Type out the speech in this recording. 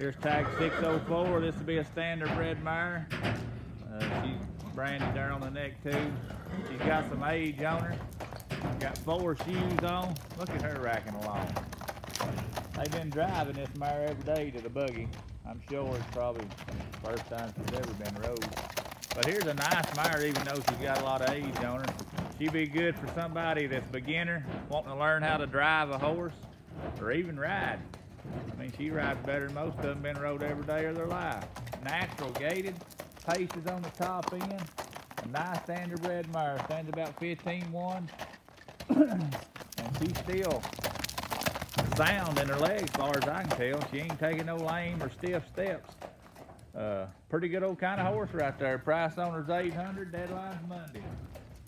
Here's tag 604. This will be a standardbred mare. Uh, she's branded there on the neck too. She's got some age on her. Got four shoes on. Look at her racking along. They've been driving this mare every day to the buggy. I'm sure it's probably the first time she's ever been rode. But here's a nice mare, even though she's got a lot of age on her. She'd be good for somebody that's beginner, wanting to learn how to drive a horse, or even ride. I mean, she rides better than most of them been rode every day of their life. Natural gaited, paces on the top end. A nice standard bred mare, stands about 15-1. and she's still sound in her legs, as far as I can tell. She ain't taking no lame or stiff steps. Uh, pretty good old kind of horse right there. Price on her's 800, deadline's Monday.